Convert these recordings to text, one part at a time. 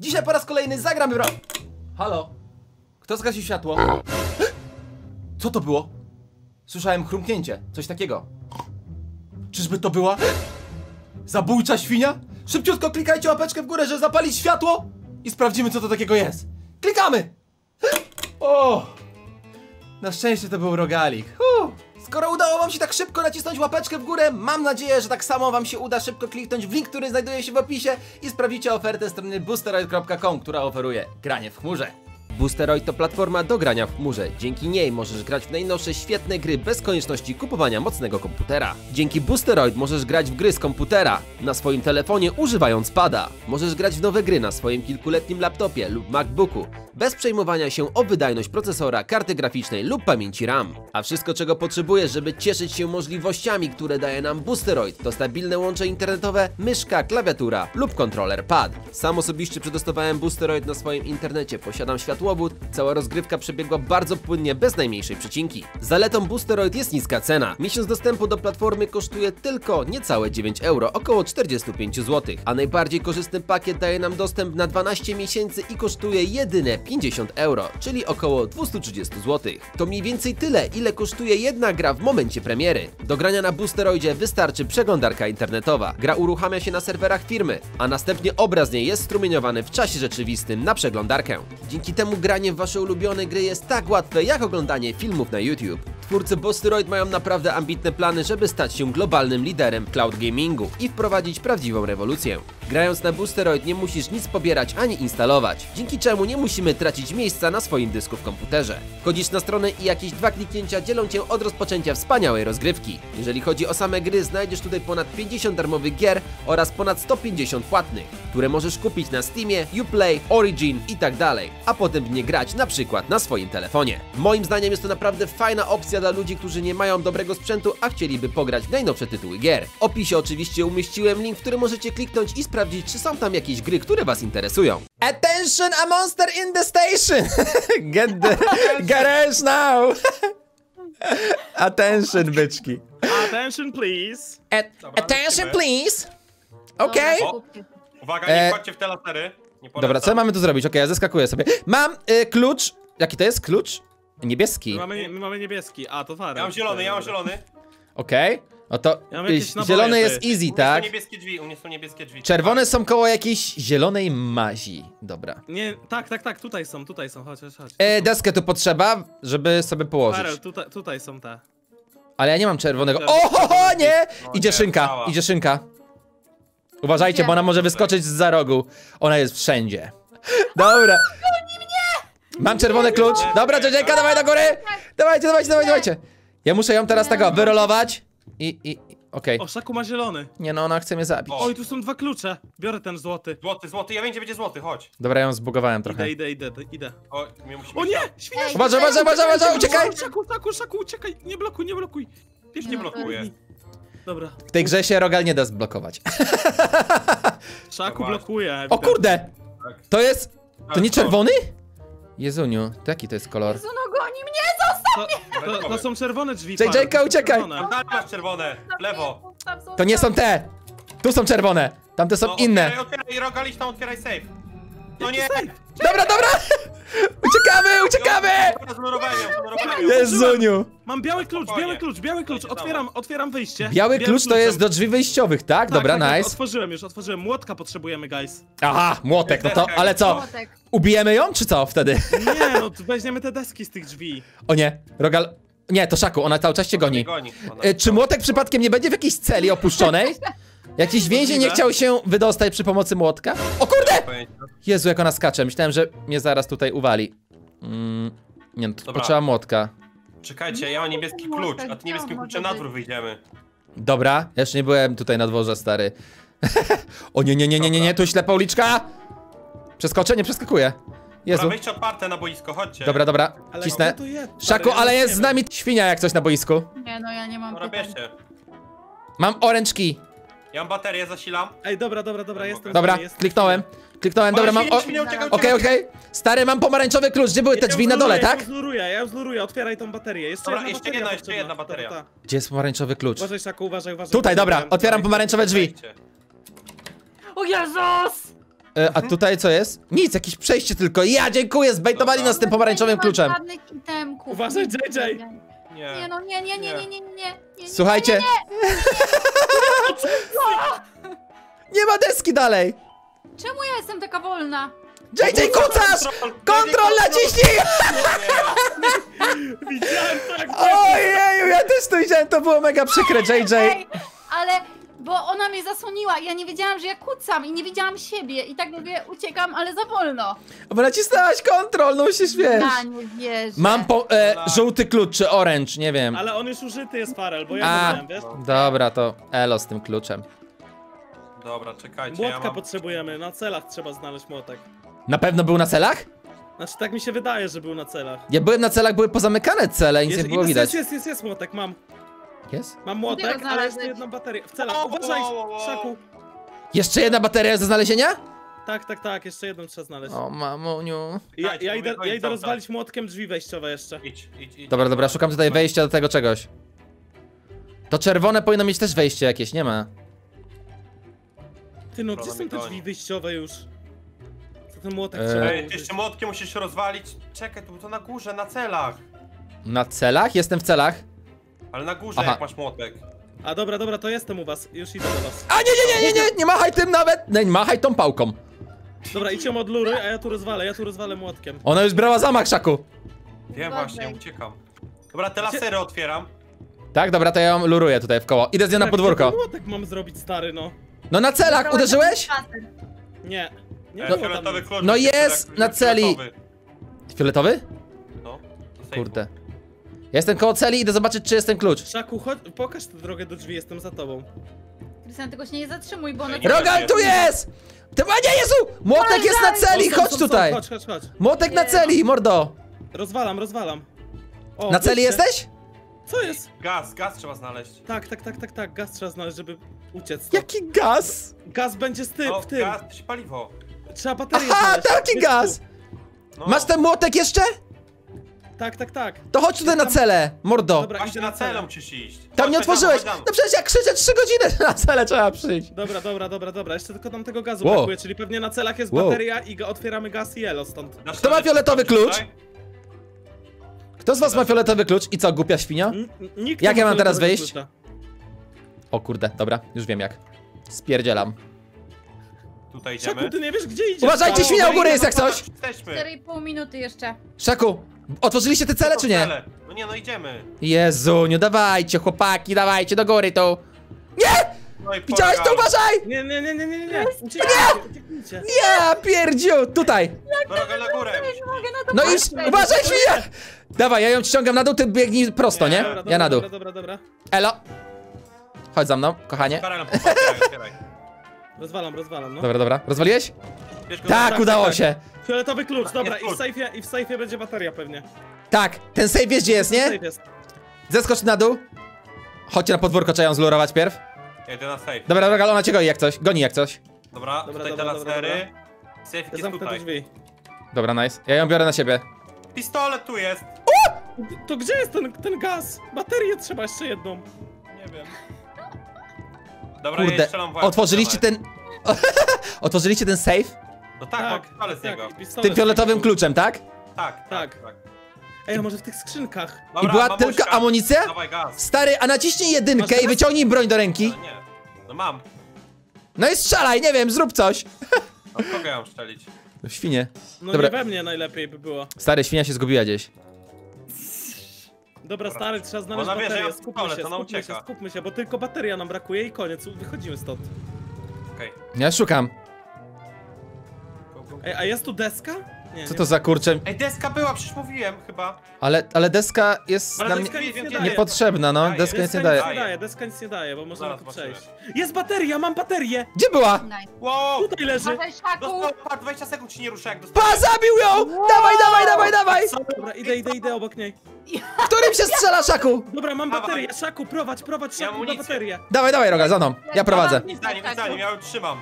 Dzisiaj po raz kolejny zagramy w... ro- Halo? Kto zgasił światło? Co to było? Słyszałem chrumknięcie, coś takiego. Czyżby to była zabójcza świnia? Szybciutko klikajcie łapeczkę w górę, żeby zapalić światło i sprawdzimy co to takiego jest. Klikamy! O! Na szczęście to był rogalik. Huh. Skoro udało wam się tak szybko nacisnąć łapeczkę w górę, mam nadzieję, że tak samo wam się uda szybko kliknąć w link, który znajduje się w opisie i sprawdzicie ofertę strony boosteroid.com, która oferuje granie w chmurze. Boosteroid to platforma do grania w chmurze. Dzięki niej możesz grać w najnowsze świetne gry bez konieczności kupowania mocnego komputera. Dzięki Boosteroid możesz grać w gry z komputera na swoim telefonie używając pada. Możesz grać w nowe gry na swoim kilkuletnim laptopie lub MacBooku bez przejmowania się o wydajność procesora, karty graficznej lub pamięci RAM. A wszystko czego potrzebujesz, żeby cieszyć się możliwościami, które daje nam Boosteroid to stabilne łącze internetowe, myszka, klawiatura lub kontroler pad. Sam osobiście przetestowałem Boosteroid na swoim internecie, posiadam światłowód, cała rozgrywka przebiegła bardzo płynnie, bez najmniejszej przecinki. Zaletą Boosteroid jest niska cena. Miesiąc dostępu do platformy kosztuje tylko niecałe 9 euro, około 45 zł, a najbardziej korzystny pakiet daje nam dostęp na 12 miesięcy i kosztuje jedyne 50 euro, czyli około 230 zł. To mniej więcej tyle, ile kosztuje jedna gra w momencie premiery. Do grania na Boosteroidzie wystarczy przeglądarka internetowa. Gra uruchamia się na serwerach firmy, a następnie obraz niej jest strumieniowany w czasie rzeczywistym na przeglądarkę. Dzięki temu granie w wasze ulubione gry jest tak łatwe jak oglądanie filmów na YouTube. Twórcy Boosteroid mają naprawdę ambitne plany, żeby stać się globalnym liderem cloud gamingu i wprowadzić prawdziwą rewolucję. Grając na Boosteroid nie musisz nic pobierać ani instalować, dzięki czemu nie musimy tracić miejsca na swoim dysku w komputerze. Wchodzisz na stronę i jakieś dwa kliknięcia dzielą cię od rozpoczęcia wspaniałej rozgrywki. Jeżeli chodzi o same gry, znajdziesz tutaj ponad 50 darmowych gier oraz ponad 150 płatnych, które możesz kupić na Steamie, Uplay, Origin i tak a potem w nie grać na przykład na swoim telefonie. Moim zdaniem jest to naprawdę fajna opcja dla ludzi, którzy nie mają dobrego sprzętu, a chcieliby pograć w najnowsze tytuły gier. W opisie oczywiście umieściłem link, w który możecie kliknąć i sprawdzić, czy są tam jakieś gry, które was interesują. Attention, a monster in the station! Get the garage now! Attention, byczki. Attention please. At Dobra, attention, please! Okej. O, Uwaga, E, nie wchodźcie w te lasery. Dobra, co mamy tu zrobić? Okej, ja zeskakuję sobie. Mam y, klucz. Jaki to jest klucz? Niebieski. My mamy, my mamy niebieski. A, to Farel. Ja mam zielony, ja mam zielony. Okej. No to Ja naboje, zielony jest easy, U mnie tak? są niebieskie drzwi, u mnie są niebieskie drzwi. Czerwone są koło jakiejś zielonej mazi. Dobra. Nie, tak, tak, tak, tutaj są, tutaj są, chodź, chodź, chodź. E, deskę tu potrzeba, żeby sobie położyć. Farel, tutaj, tutaj są te. Ale ja nie mam czerwonego. Dobra. O, ho, ho, nie! Idzie szynka, cała. idzie szynka. Uważajcie, bo ona może wyskoczyć z za rogu. Ona jest wszędzie. Dobra. Mam czerwony klucz. Dobra, Jessica, dawaj do góry! Dawajcie, dawajcie, dawajcie, dawajcie. Ja muszę ją teraz tego wyrolować. I, i, i okej. O, Szaku ma zielony. Nie no, ona chce mnie zabić. O. Oj, tu są dwa klucze. Biorę ten złoty. Złoty, złoty, ja wiem gdzie będzie złoty, chodź. Dobra, ja ją zbugowałem trochę. Idę, idę, idę, idę. O, mnie musi O być nie! Świnia! Ej, Uważaj, uważaj, uważaj, uważaj, uciekaj! Szaku, Szaku, Szaku, uciekaj! Nie blokuj, nie blokuj! Bierz Nie nie blokuję. Dobra. W tej grze się Rogal nie da zblokować. Szaku No blokuje. O ewidentnie. kurde! Tak. To jest... To nie czerwony? Jezuniu, to jaki to jest kolor? Jezu, no goni mnie! To, to, to są czerwone drzwi. JJ, Farel, to są uciekaj! czerwone. Tam masz czerwone, w lewo. Zostaw, zostaw. To nie są te! Tu są czerwone! Tamte są No, inne! Otwieraj, otwieraj, rogaliś tam, otwieraj safe. No nie! Dobra, dobra! Uciekamy, uciekamy! Jezuniu! Mam biały klucz, biały klucz, biały klucz. Otwieram, otwieram wyjście. Biały klucz to jest do drzwi wyjściowych, tak? Tak, Dobra, tak, tak, nice. Otworzyłem już, otworzyłem. Młotka potrzebujemy, guys. Aha, młotek, no to, ale co? Młotek. Ubijemy ją, czy co wtedy? Nie, no weźmiemy te deski z tych drzwi. O nie, Rogal... Nie, to Szaku, ona cały czas cię goni. E, Czy młotek przypadkiem nie będzie w jakiejś celi opuszczonej? Jakiś więzień nie chciał się wydostać przy pomocy młotka? O kurde! Jezu, jak ona skacze. Myślałem, że mnie zaraz tutaj uwali. Mm, nie, no, to Dobra. potrzeba młotka. Czekajcie, ja mam niebieski klucz, a ty niebieskim kluczem na dwór wyjdziemy. Dobra, ja jeszcze nie byłem tutaj na dworze, stary. o nie, nie, nie, nie, nie, nie, tu ślepa uliczka! Przeskoczę? Nie przeskakuję. Jezu. Dobra, wejście otwarte na boisko, chodźcie. Dobra, dobra, Ale cisnę. kto jest? Szaku, Stary, ale ja jest z wiem. nami świnia jak coś na boisku. Nie, no ja nie mam Dobra, pytań. bierzcie. Mam orange key. Ja mam baterię, zasilam. Ej, dobra, dobra, dobra, jestem. Dobra, dobra kliknąłem. Kliknąłem, dobra, mam... Okej, okej. Stary, mam pomarańczowy klucz, gdzie były ja te drzwi na dole, tak? Zluruję, ja zluruję, otwieraj tą baterię. Jeszcze dobra, jedna jeszcze jedna, jeszcze jedna bateria. Ta. Gdzie jest pomarańczowy klucz? Uważaj, Szaku, uważaj, uważaj. Tutaj, dobra, otwieram pomarańczowe drzwi. O Jezus! E, a tutaj co jest? Nic, jakieś przejście tylko. Ja dziękuję, zbejtowali nas tym pomarańczowym kluczem. Uważaj, JJ! Nie. no nie, no nie, nie, nie, nie, nie, nie. nie, nie, nie Słuchajcie. Nie ma deski dalej. Czemu ja jestem taka wolna? JJ kucasz! Kontrol naciśnij! Widziałem tak! Ojeju, ja też to widziałem, to było mega przykre, JJ. Ej, ale, bo ona mnie zasłoniła, ja nie wiedziałam, że ja kucam i nie widziałam siebie i tak mówię, uciekam, ale za wolno. Bo nacisnęłaś kontrol, no musisz wiesz. Ja nie wierzę. Mam po, e, żółty klucz czy orange, nie wiem. Ale on już użyty jest Farel, bo ja A. go miałem, wiesz? Dobra, to elo z tym kluczem. Dobra, czekajcie, ja Młotka mam... potrzebujemy, na celach trzeba znaleźć młotek. Na pewno był na celach? Znaczy tak mi się wydaje, że był na celach. Ja byłem na celach, były pozamykane cele, nic nie Jest, było jest, widać. jest, jest, jest, jest młotek, mam. Jest? Mam młotek, ale jeszcze jedną baterię. W celach, uważaj. Szaku. Jeszcze jedna bateria do znalezienia? Tak, tak, tak, jeszcze jedną trzeba znaleźć. O, mamuniu. Ja, ja, idę, ja idę rozwalić młotkiem drzwi wejściowe jeszcze. Idź, idź, idź. Dobra, dobra, szukam tutaj wejścia do tego czegoś. To czerwone powinno mieć też wejście jakieś, nie ma. Ty no, gdzie są te drzwi wyjściowe już? Co ten młotek Eee. trzeba Ej, ty jeszcze młotkiem musisz rozwalić. Czekaj, to, to na górze, na celach. Na celach? Jestem w celach. Ale na górze, Aha. jak masz młotek. A dobra, dobra, to jestem u was, już idę do was. A nie, nie, nie, nie, nie, nie machaj tym nawet! Nie, machaj tą pałką. Dobra, idź ją od lury, a ja tu rozwalę, ja tu rozwalę młotkiem. Ona już brała zamach, Szaku. Wiem właśnie, uciekam. Dobra, te lasery otwieram. Tak, dobra, to ja ją luruję tutaj w koło. Idę z nią na podwórko. ten młotek mam zrobić, stary, no? No na celach, uderzyłeś? Nie. Nie było tam fioletowy klucz. No jest na celi. fioletowy. Fioletowy? No. Kurde. Ja jestem koło celi, idę zobaczyć, czy jest ten klucz. Szaku, chodź, pokaż tę drogę do drzwi, jestem za tobą. Krystian, tylko się nie zatrzymuj, bo ona... Rogal tu jest! Ty, a nie, Jezu! Młotek jest na celi, chodź tutaj! Chodź, chodź, chodź. Młotek na celi, mordo! Rozwalam, rozwalam. O, Na celi jesteś? Co jest? Gaz, gaz trzeba znaleźć. Tak, tak, tak, tak, tak, gaz trzeba znaleźć, żeby uciec. stąd. Jaki gaz? Gaz będzie z tym, No, w tym. gaz, to się paliwo. Trzeba baterię Aha, znaleźć. taki Jest gaz! No. Masz ten młotek jeszcze? Tak, tak, tak. To chodź tutaj na celę, mordo. Dobra, Właśnie idę na celę. musisz iść. Tam nie Chodź, chodź otworzyłeś! tam, No przecież jak krzyczę 3 godziny, na celę trzeba przyjść. Dobra, dobra, dobra, dobra. Jeszcze tylko tam tego gazu Wow. brakuje, czyli pewnie na celach jest Wow. bateria i go otwieramy gaz i elo stąd. Kto ma fioletowy klucz? tutaj? Kto z was ma fioletowy klucz i co, głupia świnia? N- Nikt Jak nie ja ma mam teraz wyjść? klucza. O kurde, dobra, już wiem jak. Spierdzielam. Tutaj Szaku, idziemy. ty nie wiesz gdzie idziesz. Uważajcie, świnia u góry jest jak coś! Jesteśmy. 4,5 minuty jeszcze. Szaku, otworzyliście te cele czy nie? Cele. No nie, no idziemy. Jezu, nie dawajcie, chłopaki, dawajcie do góry tu. Nie! No i Widziałeś to? Uważaj! Nie, nie, nie, nie, nie, nie, nie. Uciekajcie, uciekajcie. Ja pierdziu! Tutaj! Droga na górę. Nie mogę na to No już, patrzeć. uważaj, świnia! Dawaj, ja ją ściągam na dół, ty biegnij prosto, nie? Dobra, dobra, Ja na dół. Dobra, dobra, dobra. Elo! Chodź za mną, kochanie. Otwieraj, otwieraj, otwieraj. Rozwalam, rozwalam, no. Dobra, dobra. Rozwaliłeś? Bierz go Tak, tak, udało tak. się. Fioletowy klucz, dobra, i w sejfie, i w sejfie będzie bateria pewnie. Tak, ten save wiesz gdzie jest, nie? Sejf jest. Zeskocz na dół. Chodźcie na podwórko, trzeba ją zlurować pierw. Ja idę na safe. Dobra, droga, ona cię goni jak coś, goni jak coś. Dobra, Dobra, tutaj te dobra, dobra, lasery. Safe Ja jest zamknę te tutaj. drzwi. Dobra, nice. Ja ją biorę na siebie. Pistolet tu jest. To gdzie jest ten, ten gaz? Baterię trzeba jeszcze jedną. Dobra, ja Kurde, strzelam w otworzyliście ten... Otworzyliście ten safe? No tak, Tak, mam pistolet z tak, niego. i Z pistolet tym fioletowym kluczem, tak? Tak, tak, Tak. tak. Ej, a może w tych skrzynkach? I Dobra, była mamusia, tylko amunicja? Dawaj gaz. Stary, a naciśnij jedynkę Masz i wyciągnij broń do ręki. No nie. No mam. No i strzelaj, nie wiem, zrób coś. A w kogo ja mam strzelić? Świnie. No Dobra. nie we mnie najlepiej by było. Stary, świnia się zgubiła gdzieś. Dobra, stary, trzeba znaleźć Ona wie, że baterię. ja skupmy się, ona skupmy się, ucieka. skupmy się, bo tylko bateria nam brakuje i koniec, wychodzimy stąd. Okej. Ja szukam. Go, go, go. Ej, a jest tu deska? Nie, Co nie to za kurczę? Ej, deska była, przecież mówiłem chyba. Ale, ale deska jest Ale nam deska nic nie daje. niepotrzebna, no. Daje. Deska nic nie Deska daje. nic nie Daje. daje, deska nic nie daje, bo możemy Zaraz tu przejść. Jest bateria, mam baterię! Gdzie była? Nice. Wow! Tutaj leży! Uważaj, Szaku! Dostał, patrz, 20 sekund ci nie rusza jak dostał. Pa, zabił ją! Dawaj, dawaj, dawaj, dawaj! Dobra, idę, idę, idę obok niej. Którym się strzela, Szaku? Dobra, mam Dawaj. baterię, Szaku, prowadź, prowadź, Ja Szaku, na amunicję. baterię. Dawaj, dawaj, Roga, za mną. Ja prowadzę. Nim, nic za nim, ja ją trzymam.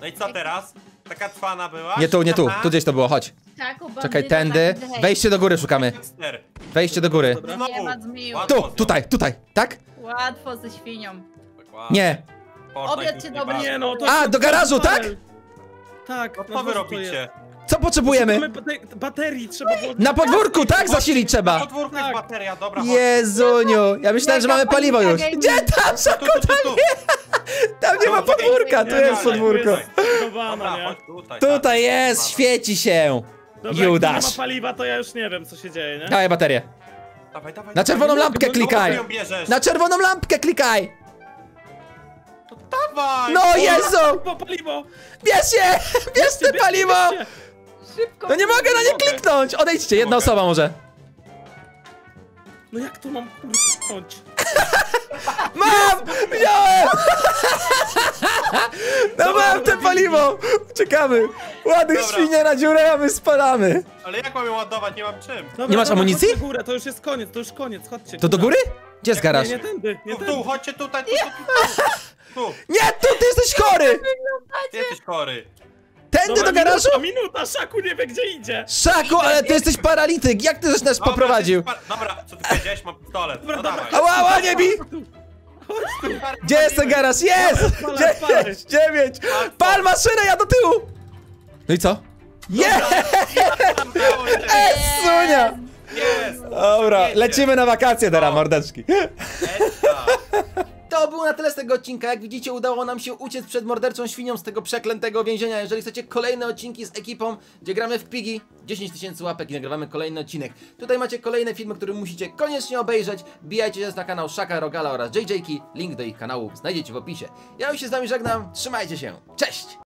No i co teraz? Taka trwana była? Nie tu, nie tu. Tu gdzieś to było, chodź. Szaku, bandyta, Czekaj, tędy. taki hej. Wejście do góry szukamy. Wejście do góry. Nie ma zmiłu. Łatwo Tu, nią. tutaj, tutaj. Tak? Łatwo ze świnią. Tak. Nie. Obiad cię nie dobry. Nie no, to A, do garażu, tak? Tak, na co wy to robicie? Co potrzebujemy? Bate- baterii, trzeba było... Na podwórku, tak? Zasilić Na trzeba. podwórku jest Tak. bateria, dobra, chodź. Jezuniu, ja myślałem, że mamy paliwo już. Gdzie tam, Tu, Szaku? tu, tu, tu. Tam nie ma podwórka, tu jest podwórko. Dobra, chodź tutaj. Tutaj tak. jest, świeci się. Dobra, jak tu nie ma Judasz. paliwa, to ja już nie wiem, co się dzieje, nie? Dawaj baterię. Dawaj, dawaj. Na czerwoną lampkę No, klikaj. ją bierzesz. Na czerwoną lampkę klikaj. Dawaj! No Jezu, Po paliwo! bierz je, bierz te paliwo. bierzcie. Szybko. No nie mogę na nie kliknąć. Odejdźcie, jedna mogę. osoba może. No jak to mam kurwać? Mam! Wziąłem! No mam te paliwo! Uciekamy! Ładuj Dobra. świnie na dziurę, a my spalamy! Ale jak mam ją ładować? Nie mam czym. Dobra, Nie masz dobra, amunicji? chodźcie górę, to już jest koniec, to już koniec, chodźcie. To do góry? Gdzie jest garaż? Nie, nie tędy, nie Tu, tędy. tu, chodźcie tutaj, tu, tu, tu. Tu, Nie, tu ty jesteś chory! ty jesteś chory. Tędy Dobra, do garażu? Minuta, minuta, Szaku nie wie gdzie idzie. Szaku, ale ty jesteś paralityk! Jak ty żeś nas Dobra, poprowadził? Dobra, co ty powiedziałeś? Mam pistolet. Dobra, No dobra. dawaj. Ała, ała, nie bij! Gdzie jest ten garaż? Jest! Palę. Dziewięć, dziewięć! Pal maszynę, ja do tyłu! No i tak. i co? Jest! Udało się. Sunia! Jest! Dobra, lecimy na wakacje teraz, mordeczki. Esta. To było na tyle z tego odcinka. Jak widzicie, udało nam się uciec przed morderczą świnią z tego przeklętego więzienia. Jeżeli chcecie kolejne odcinki z ekipą, gdzie gramy w pigi, 10 tysięcy łapek i nagrywamy kolejny odcinek. Tutaj macie kolejne filmy, które musicie koniecznie obejrzeć. Bijajcie się na kanał Szaka Rogala oraz JJki. Link do ich kanałów znajdziecie w opisie. Ja już się z wami żegnam. Trzymajcie się. Cześć!